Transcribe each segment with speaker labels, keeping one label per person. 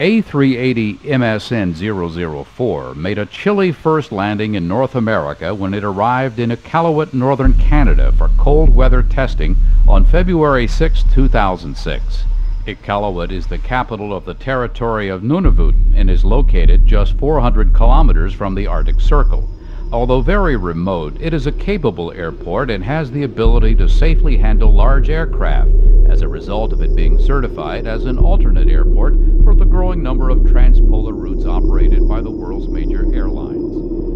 Speaker 1: A380 MSN 004 made a chilly first landing in North America when it arrived in Iqaluit, northern Canada for cold weather testing on February 6, 2006. Iqaluit is the capital of the territory of Nunavut and is located just 400 kilometers from the Arctic Circle. Although very remote, it is a capable airport and has the ability to safely handle large aircraft as a result of it being certified as an alternate airport for the growing number of transpolar routes operated by the world's major airlines.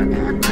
Speaker 2: Airport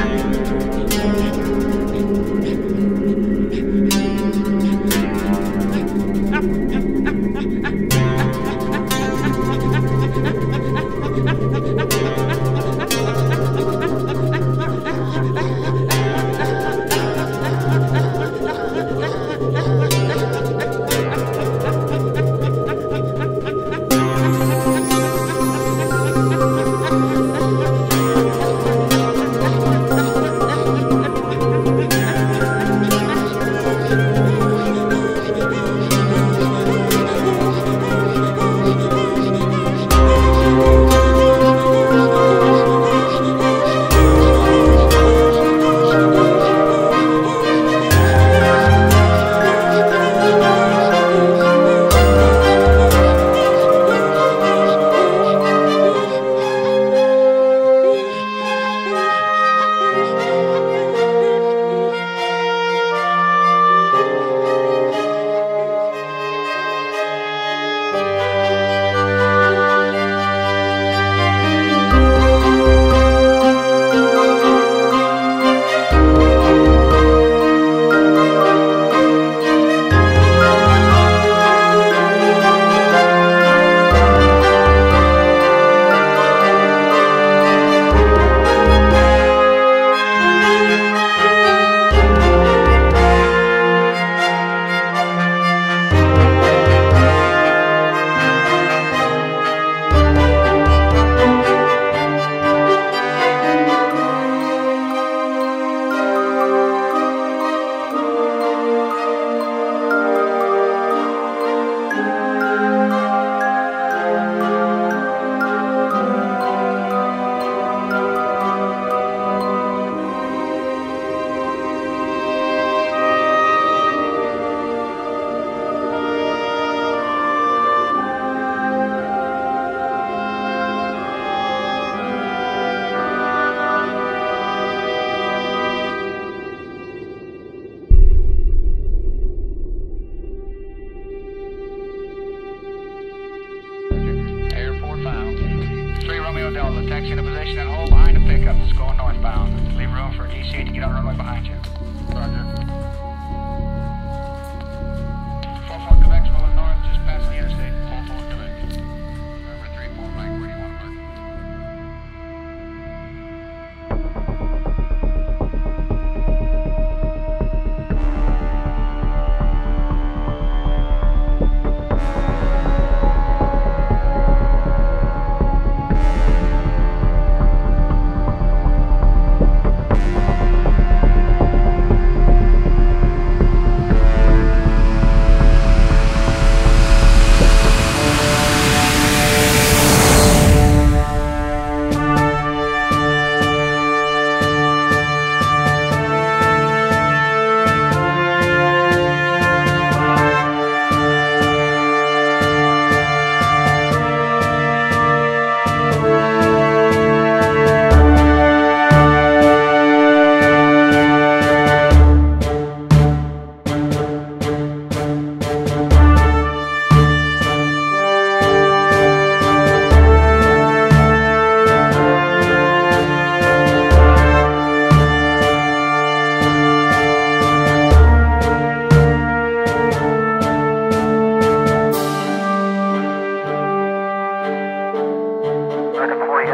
Speaker 2: America 40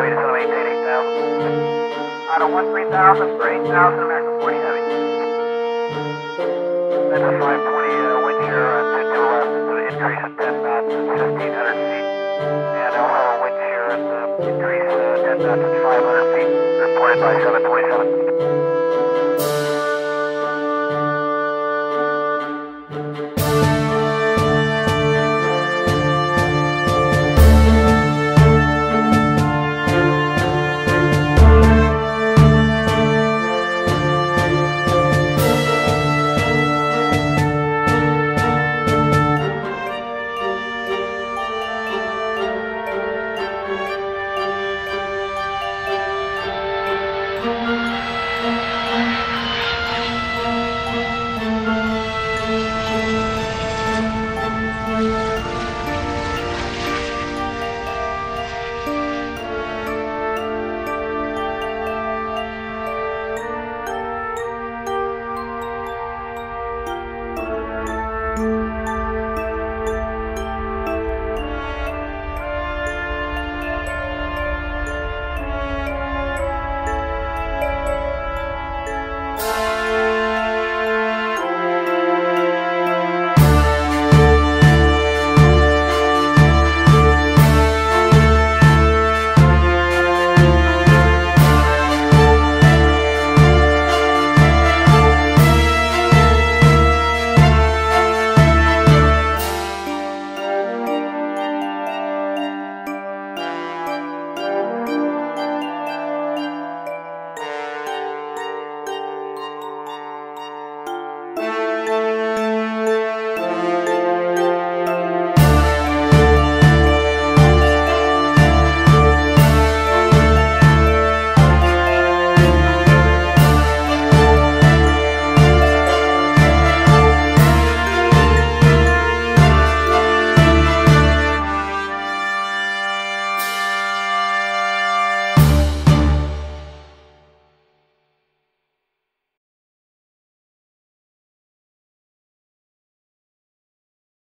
Speaker 2: 13000 for 8000 America 40 Heavy. That's a 520 wind shear uh, to, left, an increase 10 knots at 1500 feet. And also wind shear at uh, 10 knots to 500 feet, reported
Speaker 3: by 727.